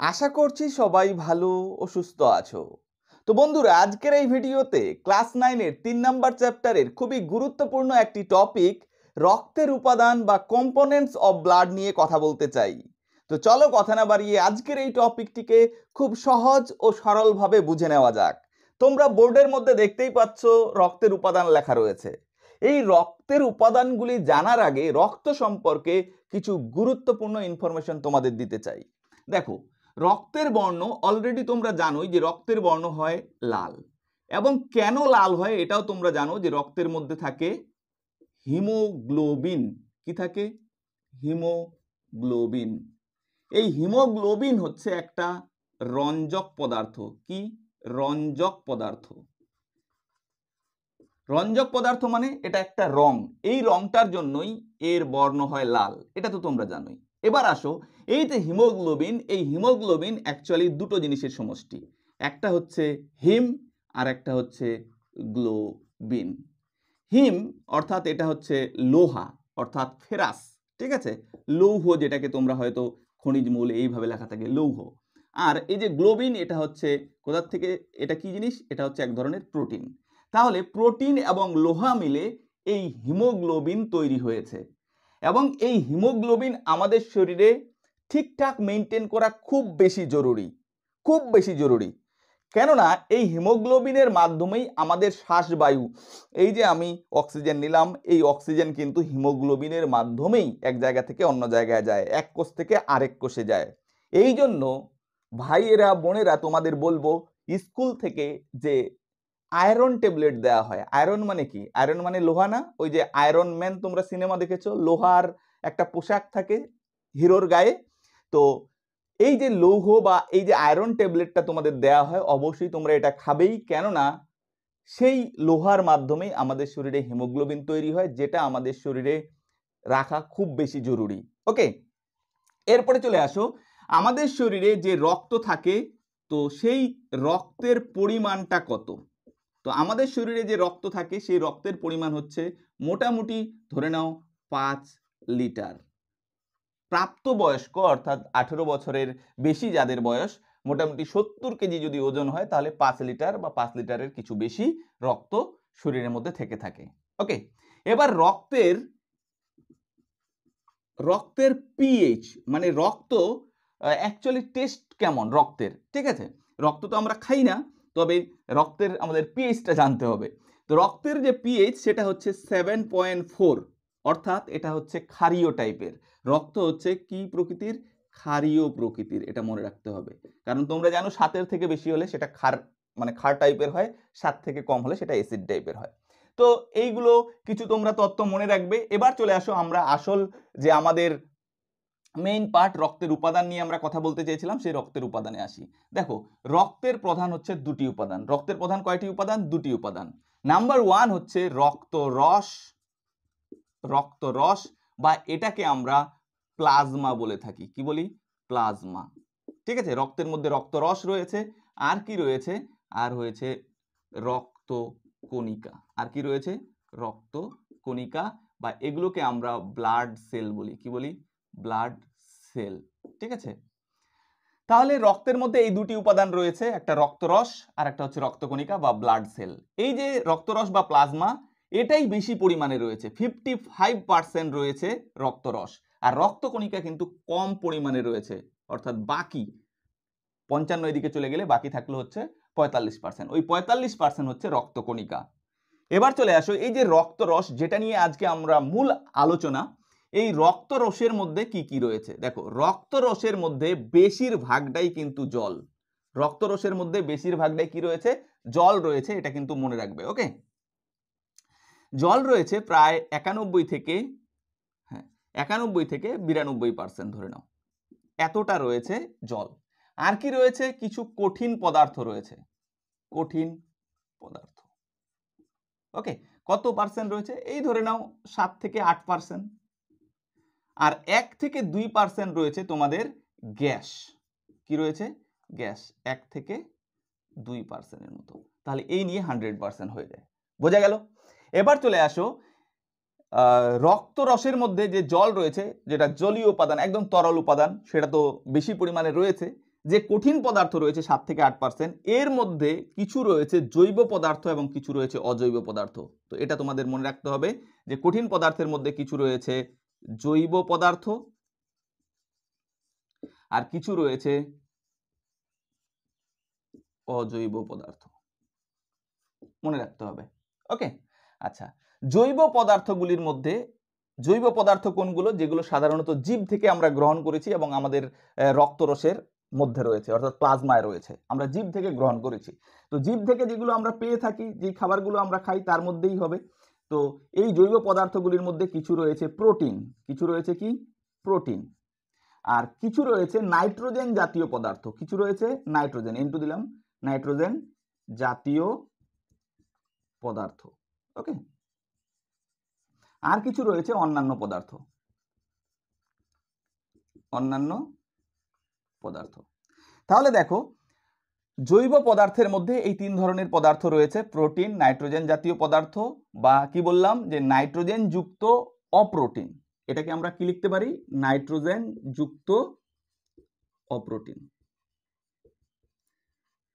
আশা করছি সবাই ভালো ও সুস্থ আছো। তো বন্ধুরা, আজকের এই ভিডিওতে ক্লাস নাইনের তিন নাম্বার চ্যাপ্টারের খুবই গুরুত্বপূর্ণ একটি টপিক রক্তের উপাদান বা কম্পোনেন্টস অব ব্লাড নিয়ে কথা বলতে চাই। তো চলো কথা না বাড়িয়ে আজকের এই টপিকটিকে খুব সহজ ও সরলভাবে বুঝে নেওয়া যাক। তোমরা বোর্ডের মধ্যে দেখতেই পাচ্ছ রক্তের উপাদান লেখা রয়েছে। এই রক্তের উপাদানগুলি জানার আগে রক্ত সম্পর্কে কিছু গুরুত্বপূর্ণ ইনফরমেশন তোমাদের দিতে চাই। দেখো রক্তের বর্ণ অলরেডি তোমরা জানোই যে রক্তের বর্ণ হয় লাল। এবং কেন লাল হয় এটাও তোমরা জানো যে রক্তের মধ্যে থাকে হিমোগ্লোবিন। কি থাকে? হিমোগ্লোবিন। এই হিমোগ্লোবিন হচ্ছে একটা রঞ্জক পদার্থ। কি? রঞ্জক পদার্থ। রঞ্জক পদার্থ মানে এটা একটা রং। এই রংটার জন্যই এর বর্ণ হয় লাল। এটা তো তোমরা জানোই। এবার আসো এই যে হিমোগ্লোবিন, এই হিমোগ্লোবিন অ্যাকচুয়ালি দুটো জিনিসের সমষ্টি। একটা হচ্ছে হিম, আর একটা হচ্ছে গ্লোবিন। হিম অর্থাৎ এটা হচ্ছে লোহা, অর্থাৎ ফেরাস, ঠিক আছে? লৌহ যেটাকে তোমরা হয়তো খনিজ মূল এইভাবে লেখা থাকে, লৌহ। আর এই যে গ্লোবিন, এটা হচ্ছে কোথার থেকে, এটা কি জিনিস? এটা হচ্ছে এক ধরনের প্রোটিন। তাহলে প্রোটিন এবং লোহা মিলে এই হিমোগ্লোবিন তৈরি হয়েছে। এবং এই হিমোগ্লোবিন আমাদের শরীরে ঠিকঠাক মেনটেন করা খুব বেশি জরুরি, খুব বেশি জরুরি। কেননা এই হিমোগ্লোবিনের মাধ্যমেই আমাদের শ্বাসবায়ু, এই যে আমি অক্সিজেন নিলাম, এই অক্সিজেন কিন্তু হিমোগ্লোবিনের মাধ্যমেই এক জায়গা থেকে অন্য জায়গায় যায়, এক কোষ থেকে আরেক কোষে যায়। এই জন্য ভাইয়েরা, বোনেরা তোমাদের বলব, স্কুল থেকে যে আয়রন ট্যাবলেট দেওয়া হয়। আয়রন মানে কি? আয়রন মানে লোহা না? ওই যে আয়রন ম্যান তোমরা সিনেমা দেখেছ? লোহার একটা পোশাক থাকে হিরোর গায়ে। তো এই যে লৌহ বা এই যে আয়রন ট্যাবলেটটা তোমাদের দেওয়া হয়, অবশ্যই তোমরা এটা খাবেই। কেননা সেই লোহার মাধ্যমেই আমাদের শরীরে হিমোগ্লোবিন তৈরি হয়, যেটা আমাদের শরীরে রাখা খুব বেশি জরুরি। ওকে এরপরে চলে আসো। আমাদের শরীরে যে রক্ত থাকে, তো সেই রক্তের পরিমাণটা কত? তো আমাদের শরীরে যে রক্ত থাকে, সেই রক্তের পরিমাণ হচ্ছে মোটামুটি ধরে নাও পাঁচ লিটার। প্রাপ্তবয়স্ক অর্থাৎ আঠেরো বছরের বেশি যাদের বয়স, মোটামুটি সত্তর কেজি যদি ওজন হয়, তাহলে পাঁচ লিটার বা পাঁচ লিটারের কিছু বেশি রক্ত শরীরের মধ্যে থেকে থাকে। ওকে এবার রক্তের রক্তের পিএইচ মানে রক্ত অ্যাকচুয়ালি টেস্ট কেমন রক্তের? ঠিক আছে? রক্ত তো আমরা খাই না তবে রক্তের আমাদের পিএইচটা জানতে হবে। তো রক্তের যে পিএইচ সেটা হচ্ছে সেভেন পয়েন্ট ফোর অর্থাৎ এটা হচ্ছে ক্ষারীয় টাইপের রক্ত হচ্ছে কি প্রকৃতির? ক্ষারীয় প্রকৃতির, এটা মনে রাখতে হবে। কারণ তোমরা জানো সাতের থেকে বেশি হলে সেটা খার মানে খার টাইপের হয়, সাত থেকে কম হলে সেটা অ্যাসিড টাইপের হয়। তো এইগুলো কিছু তোমরা তত্ত্ব মনে রাখবে। এবার চলে আসো আমরা আসল যে আমাদের মেইন পার্ট রক্তের উপাদান নিয়ে আমরা কথা বলতে চেয়েছিলাম, সেই রক্তের উপাদানে আসি। দেখো, রক্তের প্রধান হচ্ছে দুটি উপাদান। রক্তের প্রধান কয়টি উপাদান? দুটি উপাদান। নাম্বার ওয়ান হচ্ছে রক্ত রস রক্ত রস বা এটাকে আমরা প্লাজমা বলে থাকি। কি বলি? প্লাজমা। ঠিক আছে? রক্তের মধ্যে রক্তরস রয়েছে। আর কি রয়েছে? আর হয়েছে রক্ত কণিকা আর কি রয়েছে? রক্ত কণিকা বা এগুলোকে আমরা ব্লাড সেল বলি। কি বলি? ব্লাড সেল ঠিক আছে? তাহলে রক্তের মধ্যে এই দুটি উপাদান রয়েছে, একটা রক্তরস আর একটা হচ্ছে রক্তকণিকা বা ব্লাড সেল এই যে রক্তরস বা প্লাজমা এটাই বেশি পরিমাণে রয়েছে ফিফটি ফাইভ পার্সেন্ট রয়েছে রক্তরস। আর রক্তকণিকা কিন্তু কম পরিমাণে রয়েছে, অর্থাৎ বাকি, পঞ্চান্ন এদিকে চলে গেলে বাকি থাকল হচ্ছে পঁয়তাল্লিশ পার্সেন্ট ওই পঁয়তাল্লিশ পার্সেন্ট হচ্ছে রক্তকণিকা। এবার চলে আসো, এই যে রক্তরস, যেটা নিয়ে আজকে আমরা মূল আলোচনা এই রক্তরসের মধ্যে কি কি রয়েছে? দেখো, রক্তরসের মধ্যে বেশিরভাগটাই কিন্তু জল। রক্তরসের মধ্যে বেশিরভাগটাই কি রয়েছে? জল রয়েছে, এটা কিন্তু মনে রাখবে, ওকে? জল রয়েছে প্রায় একানব্বই থেকে হ্যাঁ একানব্বই থেকে বিরানব্বই পার্সেন্ট ধরে নাও। এতটা রয়েছে জল। আর কি রয়েছে? কিছু কঠিন পদার্থ রয়েছে। কঠিন পদার্থ। ওকে, কত পার্সেন্ট রয়েছে? এই ধরে নাও, সাত থেকে আট পার্সেন্ট। আর এক থেকে দুই পার্সেন্ট রয়েছে তোমাদের গ্যাস। কি রয়েছে? গ্যাস এক থেকে দুই পার্সেন্টের মতো। তাহলে এই নিয়ে হান্ড্রেড পার্সেন্ট হয়ে যায়। বোঝা গেল? এবার চলে আসো রক্ত রসের মধ্যে যে জল রয়েছে, যেটা জলীয় উপাদান, একদম তরল উপাদান, সেটা তো বেশি পরিমাণে রয়েছে, যে কঠিন পদার্থ রয়েছে সাত থেকে আট পার্সেন্ট এর মধ্যে কিছু রয়েছে জৈব পদার্থ এবং কিছু রয়েছে অজৈব পদার্থ। তো এটা তোমাদের মনে রাখতে হবে যে কঠিন পদার্থের মধ্যে কিছু রয়েছে জৈব পদার্থ। আর কিছু রয়েছে অজৈব পদার্থ। মনে রাখতে হবে। ওকে আচ্ছা জৈব পদার্থগুলির মধ্যে, জৈব পদার্থ কোনগুলো? যেগুলো সাধারণত জীব থেকে আমরা গ্রহণ করেছি এবং আমাদের রক্তরসের মধ্যে রয়েছে, অর্থাৎ প্লাজমায় রয়েছে। আমরা জীব থেকে গ্রহণ করেছি। তো জীব থেকে যেগুলো আমরা পেয়ে থাকি যে খাবারগুলো আমরা খাই, তার মধ্যেই হবে তো এই জৈব পদার্থগুলির মধ্যে কিছু রয়েছে প্রোটিন, কিছু রয়েছে কি? প্রোটিন। আর কিছু রয়েছে নাইট্রোজেন জাতীয় পদার্থ, কিছু রয়েছে নাইট্রোজেন ইন্টু দিলাম, নাইট্রোজেন জাতীয় পদার্থ ওকে আর কিছু রয়েছে অন্যান্য পদার্থ। অন্যান্য পদার্থ। তাহলে দেখো জৈব পদার্থের মধ্যে এই তিন ধরনের পদার্থ রয়েছে, প্রোটিন, নাইট্রোজেন জাতীয় পদার্থ বা কি বললাম যে নাইট্রোজেন যুক্ত অপ্রোটিন। এটাকে আমরা কি লিখতে পারি? নাইট্রোজেন যুক্ত অপ্রোটিন।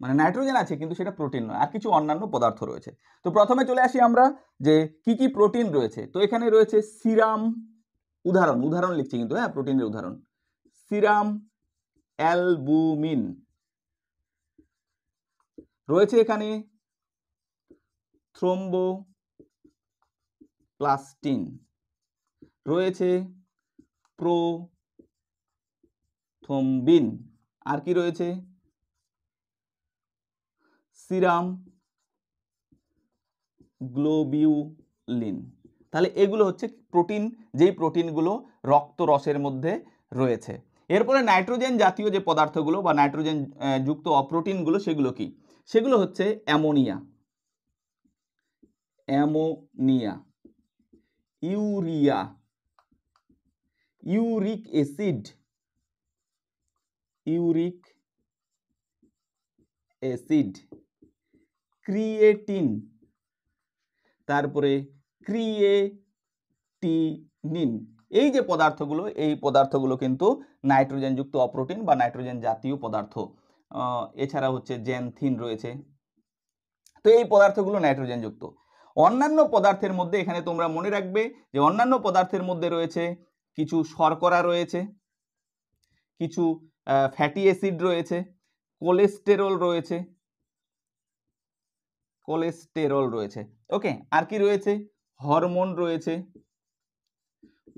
মানে নাইট্রোজেন আছে কিন্তু সেটা প্রোটিন নয়, আর কিছু অন্যান্য পদার্থ রয়েছে। তো প্রথমে চলে আসি আমরা যে কি কি প্রোটিন রয়েছে। তো এখানে রয়েছে সিরাম উদাহরণ উদাহরণ লিখছি কিন্তু হ্যাঁ প্রোটিনের উদাহরণ। Serum, albumin. রয়েছে এখানে থ্রোম্বো প্লাস্টিন রয়েছে প্রো প্রোথম্বিন। আর কি রয়েছে? Serum globulin. তাহলে এগুলো হচ্ছে প্রোটিন, যেই প্রোটিনগুলো রক্ত রসের মধ্যে রয়েছে। এরপরে নাইট্রোজেন জাতীয় যে পদার্থগুলো বা নাইট্রোজেন যুক্ত অপ্রোটিনগুলো সেগুলো কি? সেগুলো হচ্ছে ammonia. Ammonia. Urea. Uric acid. Uric acid. Creatine. তারপরে ক্রিয়েটিনিন। এই যে পদার্থগুলো, এই পদার্থগুলো কিন্তু নাইট্রোজেনযুক্ত অপ্রোটিন বা নাইট্রোজেন জাতীয় পদার্থ। এছাড়া হচ্ছে জ্যানথিন রয়েছে। তো এই পদার্থগুলো নাইট্রোজেনযুক্ত। অন্যান্য পদার্থের মধ্যে এখানে তোমরা মনে রাখবে যে অন্যান্য পদার্থের মধ্যে রয়েছে কিছু শর্করা রয়েছে, কিছু ফ্যাটি অ্যাসিড রয়েছে কোলেস্টেরল রয়েছে কোলেস্টেরল রয়েছে। ওকে আর কি রয়েছে? হরমোন রয়েছে,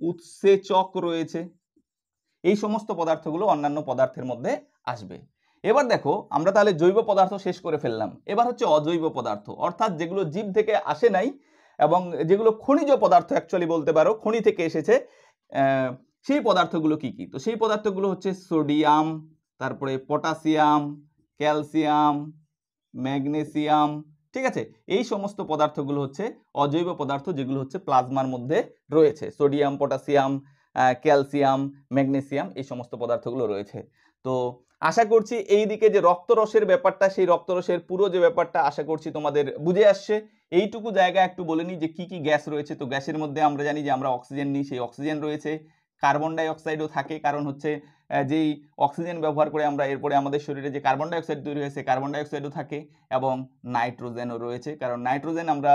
উৎসেচক রয়েছে। এই সমস্ত পদার্থগুলো অন্যান্য পদার্থের মধ্যে আসবে। এবার দেখো, আমরা তাহলে জৈব পদার্থ শেষ করে ফেললাম। এবার হচ্ছে অজৈব পদার্থ, অর্থাৎ যেগুলো জীব থেকে আসে নাই এবং যেগুলো খনিজ পদার্থ অ্যাকচুয়ালি বলতে পারো, খনি থেকে এসেছে সেই পদার্থগুলো কি কি? তো সেই পদার্থগুলো হচ্ছে সোডিয়াম, তারপরে পটাশিয়াম, ক্যালসিয়াম, ম্যাগনেসিয়াম, ঠিক আছে? এই সমস্ত পদার্থগুলো হচ্ছে অজৈব পদার্থ যেগুলো হচ্ছে প্লাজমার মধ্যে রয়েছে। সোডিয়াম, পটাশিয়াম ক্যালসিয়াম, ম্যাগনেসিয়াম এই সমস্ত পদার্থগুলো রয়েছে। তো আশা করছি এই দিকে যে রক্তরসের ব্যাপারটা, সেই রক্তরসের পুরো যে ব্যাপারটা আশা করছি তোমাদের বুঝে আসছে। এইটুকু জায়গা একটু বলে নিই যে কি কি গ্যাস রয়েছে। তো গ্যাসের মধ্যে আমরা জানি যে আমরা অক্সিজেন নিই, সেই অক্সিজেন রয়েছে। কার্বন ডাই অক্সাইডও থাকে, কারণ হচ্ছে যেই অক্সিজেন ব্যবহার করে আমরা এরপরে আমাদের শরীরে যে কার্বন ডাই অক্সাইড তৈরি হয়েছে, কার্বন ডাইঅক্সাইডও থাকে এবং নাইট্রোজেনও রয়েছে। কারণ নাইট্রোজেন আমরা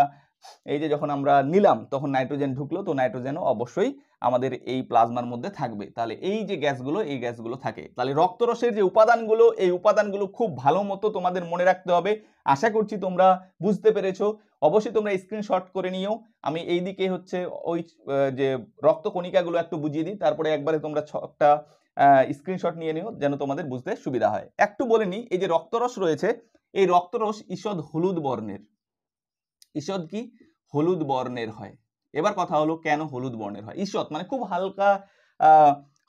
এই যে যখন আমরা নিলাম, তখন নাইট্রোজেন ঢুকলো, তো নাইট্রোজেনও অবশ্যই আমাদের এই প্লাজমার মধ্যে থাকবে। তাহলে এই যে গ্যাসগুলো, এই গ্যাসগুলো থাকে। তাহলে রক্তরসের যে উপাদানগুলো, এই উপাদানগুলো খুব ভালো মতো তোমাদের মনে রাখতে হবে। আশা করছি তোমরা বুঝতে পেরেছ। অবশ্যই তোমরা স্ক্রিনশট করে নিও। আমি এই দিকে হচ্ছে ওই যে রক্ত কণিকাগুলো একটু বুঝিয়ে দিই। তারপরে একবারে তোমরা ছকটা স্ক্রিনশট নিয়ে নিও, যেন তোমাদের বুঝতে সুবিধা হয়। একটু বলে নিই, এই যে রক্তরস রয়েছে, এই রক্তরস ঈষৎ হলুদ বর্ণের। ঈষৎ কি? হলুদ বর্ণের হয়। এবার কথা হলো কেন হলুদ বর্ণের হয়? ঈষৎ মানে খুব হালকা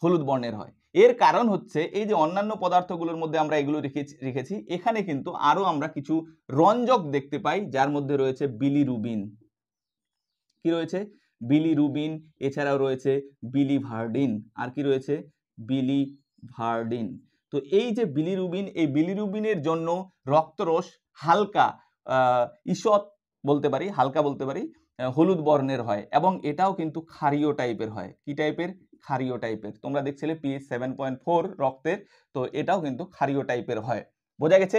হলুদ বর্ণের হয়। এর কারণ হচ্ছে এই যে অন্যান্য পদার্থগুলোর মধ্যে আমরা এগুলো রেখেছি রেখেছি, এখানে কিন্তু আরও আমরা কিছু রঞ্জক দেখতে পাই, যার মধ্যে রয়েছে বিলিরুবিন। কি রয়েছে? বিলিরুবিন, এছাড়াও রয়েছে বিলিভার্ডিন। আর কি রয়েছে? বিলিভার্ডিন। তো এই যে বিলিরুবিন, এই বিলিরুবিনের জন্য রক্তরস হালকা ঈষৎ বলতে পারি, হালকা বলতে পারি হলুদ বর্ণের হয় এবং এটাও কিন্তু ক্ষারীয় টাইপের হয়। কি টাইপের ক্ষারীয় টাইপের তোমরা দেখছিলে পিএইচ সেভেন পয়েন্ট ফোর রক্তের, তো এটাও কিন্তু ক্ষারীয় টাইপের হয়। বোঝা গেছে?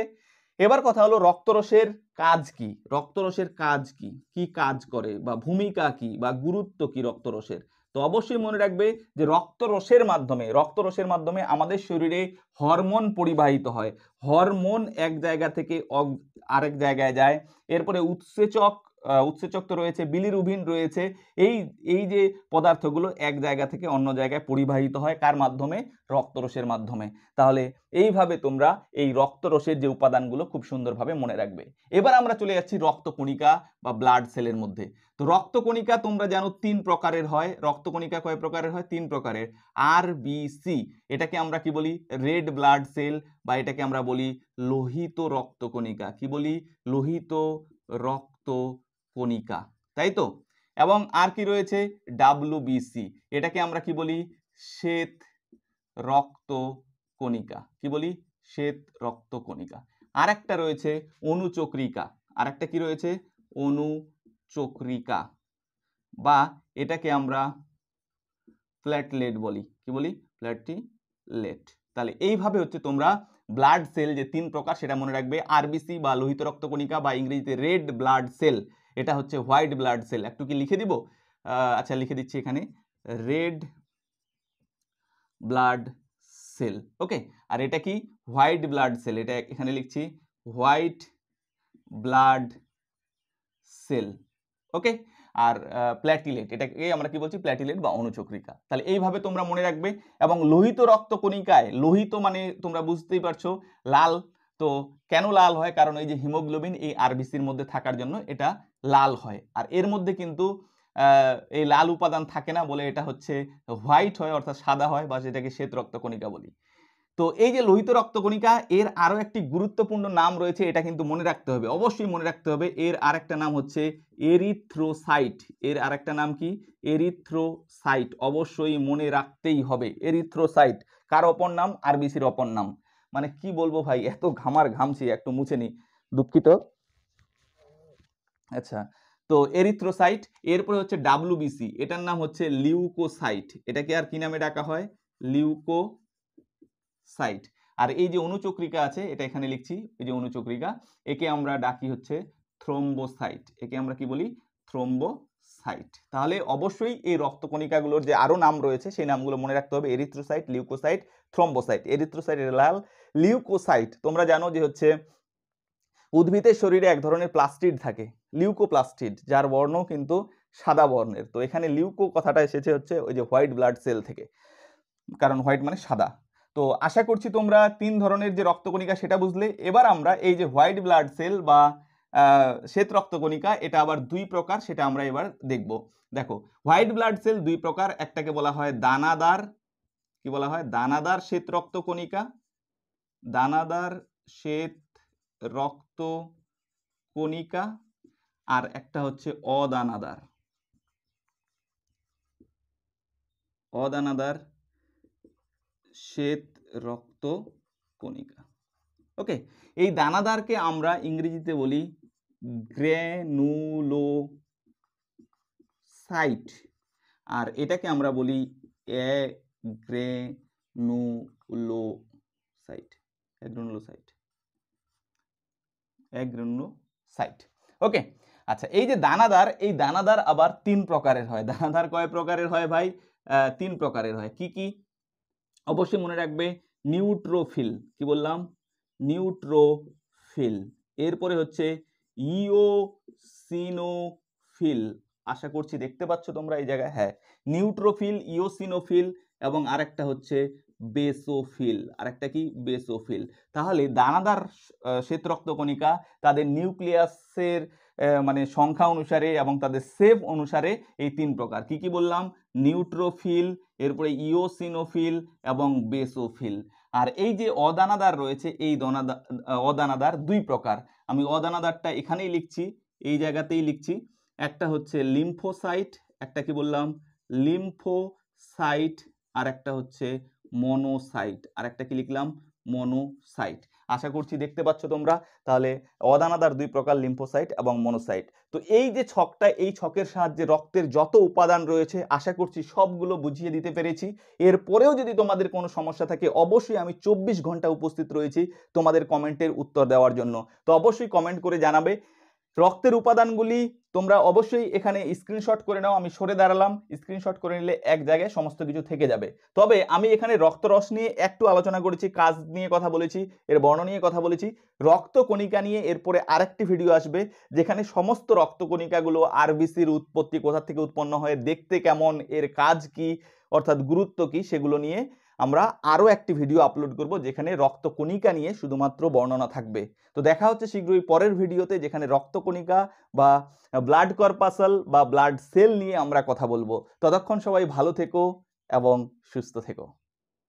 এবার কথা হলো রক্তরসের কাজ কি? রক্তরসের কাজ কি? কি কাজ করে বা ভূমিকা কি বা গুরুত্ব কি রক্তরসের? তো অবশ্যই মনে রাখবে যে রক্তরসের মাধ্যমে রক্তরসের মাধ্যমে আমাদের শরীরে হরমোন পরিবাহিত হয়। হরমোন এক জায়গা থেকে আরেক জায়গায় যায়। এরপরে উৎসেচক উৎসেচক তো রয়েছে বিলিরুবিন রয়েছে। এই এই যে পদার্থগুলো এক জায়গা থেকে অন্য জায়গায় পরিবাহিত হয় কার মাধ্যমে? রক্তরসের মাধ্যমে। তাহলে এইভাবে তোমরা এই রক্তরসের যে উপাদানগুলো খুব সুন্দরভাবে মনে রাখবে। এবার আমরা চলে যাচ্ছি রক্তকণিকা বা ব্লাড সেলের মধ্যে। তো রক্তকণিকা তোমরা জানো তিন প্রকারের হয়। রক্তকণিকা কয় প্রকারের হয়? তিন প্রকারের। আর সি এটাকে আমরা কি বলি? রেড ব্লাড সেল বা এটাকে আমরা বলি লোহিত রক্তকণিকা। কি বলি? লোহিত রক্তকণিকা তাই তো? এবং আর কি রয়েছে? ডাব্লুবিসি এটাকে আমরা কি বলি? শ্বেত রক্ত কণিকা। কি বলি? শ্বেত রক্ত কণিকা। আর একটা রয়েছে অনুচক্রিকা। আর একটা কি রয়েছে? অনুচক্রিকা। বা এটাকে আমরা প্ল্যাটলেট বলি। কি বলি? প্ল্যাটিলেট তাহলে এইভাবে হচ্ছে তোমরা ব্লাড সেল যে তিন প্রকার সেটা মনে রাখবে। আরবিসি বা লোহিত রক্তকণিকা বা ইংরেজিতে রেড ব্লাড সেল এটা হচ্ছে হোয়াইট ব্লাড সেল। একটু কি লিখে দিব? আচ্ছা লিখে দিচ্ছি এখানে। Red blood cell. ওকে, আর এটা কি? White blood cell. এটা এখানে লিখছি, হোয়াইট ব্লাড সেল। ওকে, আর প্ল্যাটিলেট। এটাকে আমরা কি বলছি? প্ল্যাটিলেট বা অনুচক্রিকা। তাহলে এইভাবে তোমরা মনে রাখবে। এবং লোহিত রক্তকণিকায় লোহিত মানে তোমরা বুঝতেই পারছ, লাল তো কেন লাল হয়? কারণ এই যে হিমোগ্লোবিন এই আরবিসির মধ্যে থাকার জন্য এটা লাল হয়। আর এর মধ্যে কিন্তু এই লাল উপাদান থাকে না বলে এটা হচ্ছে হোয়াইট হয় অর্থাৎ সাদা হয় বা যেটাকে শ্বেত রক্তকণিকা বলি। তো এই যে লোহিত রক্তকণিকা, এর আরও একটি গুরুত্বপূর্ণ নাম রয়েছে, এটা কিন্তু মনে রাখতে হবে, অবশ্যই মনে রাখতে হবে। এর আরেকটা নাম হচ্ছে এরিথ্রোসাইট। এর আরেকটা নাম কি? এরিথ্রোসাইট। অবশ্যই মনে রাখতেই হবে। এরিথ্রোসাইট। কার অপর নাম? আরবিসির অপর নাম। মানে কি বলব ভাই, এত ঘামার ঘামছি, একটু মুছে নি দুঃখিত। আচ্ছা তো এরিথ্রোসাইট এরপরে হচ্ছে ডাব্লুবিসি এটার নাম হচ্ছে লিউকোসাইট এটাকে আর কি নামে ডাকা হয়? লিউকো সাইট আর এই যে অনুচক্রিকা আছে, এটা এখানে লিখছি, এই যে অনুচক্রিকা, একে আমরা ডাকি হচ্ছে থ্রোম্বোসাইট একে আমরা কি বলি? থ্রোম্বোসাইট তাহলে অবশ্যই এই রক্তকণিকাগুলোর যে আরও নাম রয়েছে, সেই নামগুলো মনে রাখতে হবে এরিথ্রোসাইট লিউকোসাইট থ্রোম্বোসাইট, এরিথ্রোসাইট এর লাল। লিউকোসাইট, তোমরা জানো যে হচ্ছে উদ্ভিদের শরীরে এক ধরনের প্লাস্টিড থাকে, লিউকোপ্লাস্টিড, যার বর্ণ কিন্তু সাদা বর্ণের। তো এখানে লিউকো কথাটা এসেছে হচ্ছে ওই যে হোয়াইট ব্লাড সেল থেকে, কারণ হোয়াইট মানে সাদা। তো আশা করছি তোমরা তিন ধরনের যে রক্তকণিকা সেটা বুঝলে। এবার আমরা এই যে হোয়াইট ব্লাড সেল বা শ্বেত রক্তকণিকা, এটা আবার দুই প্রকার, সেটা আমরা এবার দেখব। দেখো, হোয়াইট ব্লাড সেল দুই প্রকার, একটাকে বলা হয় দানাদার কি বলা হয়? দানাদার শ্বেত রক্তকণিকা দানাদার শ্বেত রক্ত কণিকা। আর একটা হচ্ছে অদানাদার। অদানাদার শ্বেত রক্ত কণিকা। ওকে, এই দানাদারকে আমরা ইংরেজিতে বলি গ্র্যানুলোসাইট। আর এটাকে আমরা বলি অ্যাগ্রেনুলোসাইট অ্যাগ্রেনুলোসাইট অ্যাগ্রেনুলোসাইট ওকে আচ্ছা এই যে দানাদার, এই দানাদার আবার তিন প্রকারের হয়। দানাদার কয় প্রকারের হয় ভাই? তিন প্রকারের হয়। কি কি? অবশ্যই মনে রাখবে, নিউট্রোফিল, কি বললাম? নিউট্রোফিল। এরপরে হচ্ছে ইওসিনোফিল। আশা করছি দেখতে পাচ্ছ তোমরা এই জায়গায়। হ্যাঁ নিউট্রোফিল, ইওসিনোফিল এবং আরেকটা হচ্ছে বেসোফিল। আরেকটা কি? বেসোফিল। তাহলে দানাদার শ্বেত রক্তকণিকা তাদের নিউক্লিয়াসের মানে সংখ্যা অনুসারে এবং তাদের সেভ অনুসারে এই তিন প্রকার। কি কি বললাম? নিউট্রোফিল, এরপরে ইওসিনোফিল এবং বেসোফিল। আর এই যে অদানাদার রয়েছে, এই দনাদা অদানাদার দুই প্রকার। আমি অদানাদারটা এখানেই লিখছি, এই জায়গাতেই লিখছি। একটা হচ্ছে লিম্ফোসাইট, একটা কি বললাম? লিম্ফোসাইট আর একটা হচ্ছে মনোসাইট আর একটা কি লিখলাম? মনোসাইট। আশা করছি দেখতে পাচ্ছ তোমরা। তাহলে অদানাদার দুই প্রকার লিম্ফোসাইট এবং মনোসাইট। তো এই যে ছকটা, এই ছকের সাহায্যে রক্তের যত উপাদান রয়েছে, আশা করছি সবগুলো বুঝিয়ে দিতে পেরেছি। এরপরেও যদি তোমাদের কোনো সমস্যা থাকে, অবশ্যই আমি চব্বিশ ঘণ্টা উপস্থিত রয়েছি তোমাদের কমেন্টের উত্তর দেওয়ার জন্য। তো অবশ্যই কমেন্ট করে জানাবে। রক্তের উপাদানগুলি তোমরা অবশ্যই এখানে স্ক্রিনশট করে নাও, আমি সরে দাঁড়ালাম। স্ক্রিনশট করে নিলে এক জায়গায় সমস্ত কিছু থেকে যাবে। তবে আমি এখানে রক্তরস নিয়ে একটু আলোচনা করেছি, কাজ নিয়ে কথা বলেছি, এর বর্ণ নিয়ে কথা বলেছি। রক্ত কণিকা নিয়ে এরপরে আরেকটি ভিডিও আসবে, যেখানে সমস্ত রক্ত রক্তকণিকাগুলো আরবিসির উৎপত্তি কোথা থেকে উৎপন্ন হয়, দেখতে কেমন, এর কাজ কি, অর্থাৎ গুরুত্ব কি, সেগুলো নিয়ে আমরা আরও একটি ভিডিও আপলোড করব যেখানে রক্তকণিকা নিয়ে শুধুমাত্র বর্ণনা থাকবে। তো দেখা হচ্ছে শীঘ্রই পরের ভিডিওতে যেখানে রক্তকণিকা বা ব্লাড কর্পাসাল বা ব্লাড সেল নিয়ে আমরা কথা বলব। ততক্ষণ সবাই ভালো থেকো এবং সুস্থ থেকো।